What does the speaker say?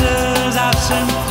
letters I've